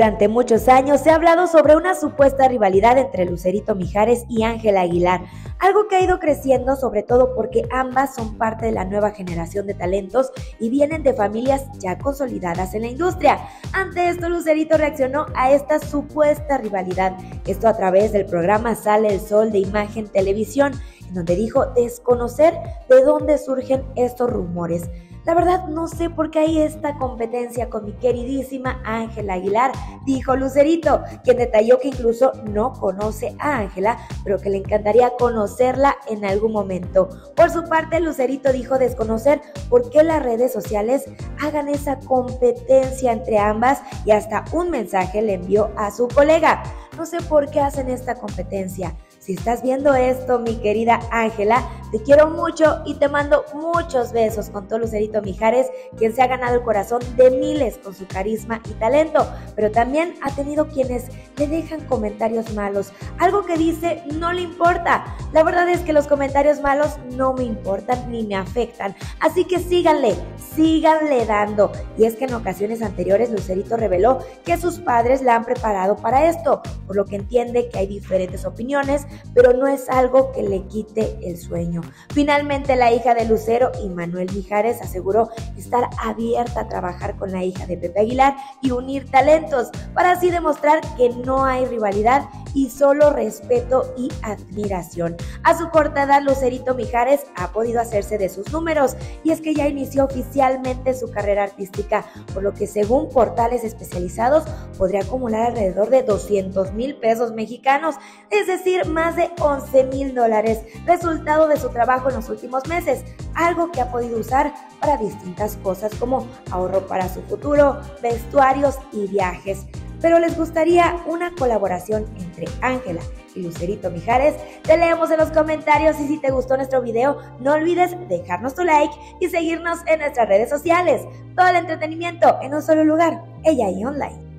Durante muchos años se ha hablado sobre una supuesta rivalidad entre Lucerito Mijares y Ángela Aguilar, algo que ha ido creciendo sobre todo porque ambas son parte de la nueva generación de talentos y vienen de familias ya consolidadas en la industria. Ante esto, Lucerito reaccionó a esta supuesta rivalidad, esto a través del programa Sale el Sol de Imagen Televisión, donde dijo desconocer de dónde surgen estos rumores. La verdad no sé por qué hay esta competencia con mi queridísima Ángela Aguilar, dijo Lucerito, quien detalló que incluso no conoce a Ángela, pero que le encantaría conocerla en algún momento. Por su parte, Lucerito dijo desconocer por qué las redes sociales hagan esa competencia entre ambas y hasta un mensaje le envió a su colega. No sé por qué hacen esta competencia. Si estás viendo esto, mi querida Ángela, te quiero mucho y te mando muchos besos con todo Lucerito Mijares, quien se ha ganado el corazón de miles con su carisma y talento, pero también ha tenido quienes le dejan comentarios malos, algo que dice no le importa. La verdad es que los comentarios malos no me importan ni me afectan, así que síganle, síganle dando. Y es que en ocasiones anteriores Lucerito reveló que sus padres la han preparado para esto, por lo que entiende que hay diferentes opiniones, pero no es algo que le quite el sueño. Finalmente la hija de Lucero y Manuel Mijares aseguró estar abierta a trabajar con la hija de Pepe Aguilar y unir talentos para así demostrar que no hay rivalidad y solo respeto y admiración. A su corta edad, Lucerito Mijares ha podido hacerse de sus números y es que ya inició oficialmente su carrera artística, por lo que según portales especializados podría acumular alrededor de 200 mil pesos mexicanos, es decir, más de 11 mil dólares, resultado de su trabajo en los últimos meses, algo que ha podido usar para distintas cosas como ahorro para su futuro, vestuarios y viajes pero les gustaría una colaboración entre Ángela y Lucerito Mijares, te leemos en los comentarios y si te gustó nuestro video, no olvides dejarnos tu like y seguirnos en nuestras redes sociales. Todo el entretenimiento en un solo lugar, ella y online.